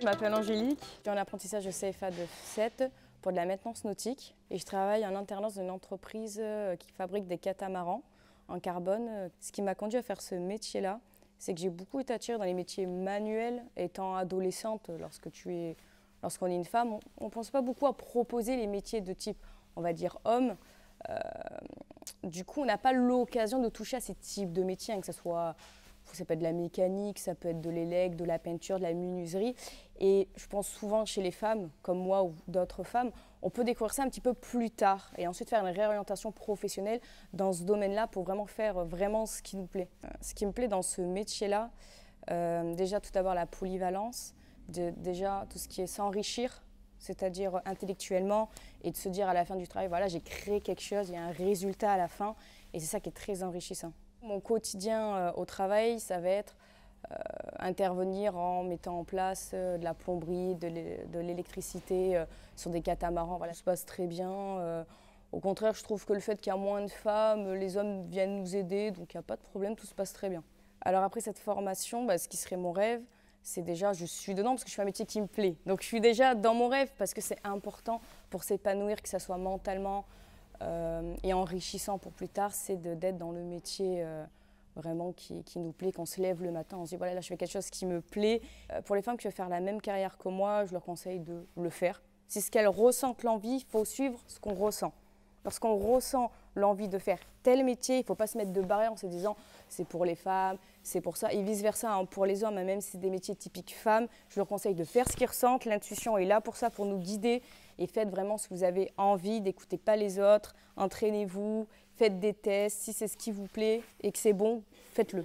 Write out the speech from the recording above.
Je m'appelle Angélique, je suis en apprentissage de CFA de 7 pour de la maintenance nautique et je travaille en alternance dans une entreprise euh, qui fabrique des catamarans en carbone. Ce qui m'a conduit à faire ce métier-là, c'est que j'ai beaucoup été attirée dans les métiers manuels étant adolescente lorsque tu es lorsqu'on est une femme, on ne pense pas beaucoup à proposer les métiers de type, on va dire, homme. Euh, du coup, on n'a pas l'occasion de toucher à ces types de métiers, hein, que ce soit ça peut être de la mécanique, ça peut être de l'élec, de la peinture, de la menuiserie. Et je pense souvent chez les femmes, comme moi ou d'autres femmes, on peut découvrir ça un petit peu plus tard et ensuite faire une réorientation professionnelle dans ce domaine-là pour vraiment faire vraiment ce qui nous plaît. Euh, ce qui me plaît dans ce métier-là, euh, déjà tout d'abord la polyvalence, déjà tout ce qui est s'enrichir, c'est-à-dire intellectuellement, et de se dire à la fin du travail, voilà, j'ai créé quelque chose, il y a un résultat à la fin, et c'est ça qui est très enrichissant. Mon quotidien euh, au travail, ça va être euh, intervenir en mettant en place euh, de la plomberie, de l'électricité sur des catamarans. Ça se passe très bien. au contraire, je trouve que le fait qu'il y a moins de femmes, les hommes viennent nous aider, donc il n'y a pas de problème, tout se passe très bien. Alors après cette formation, bah, ce qui serait mon rêve, c'est déjà, je suis dedans parce que je fais un métier qui me plaît. Donc je suis déjà dans mon rêve parce que c'est important pour s'épanouir, que ce soit mentalement et enrichissant pour plus tard, c'est d'être dans le métier euh, vraiment qui, qui, nous plaît, qu'on se lève le matin, on se dit voilà, là je fais quelque chose qui me plaît. Euh, pour les femmes qui veulent faire la même carrière que moi, je leur conseille de le faire. Si ce qu'elles ressentent l'envie, il faut suivre ce qu'on ressent. Lorsqu'on ressent l'envie de faire tel métier, il ne faut pas se mettre de barrière en se disant c'est pour les femmes, c'est pour ça, et vice-versa hein, pour les hommes, hein, même si c'est des métiers typiques femmes, je leur conseille de faire ce qu'ils ressentent, l'intuition est là pour ça, pour nous guider, et faites vraiment ce que vous avez envie, d'écouter pas les autres, entraînez-vous, faites des tests, si c'est ce qui vous plaît et que c'est bon, faites-le.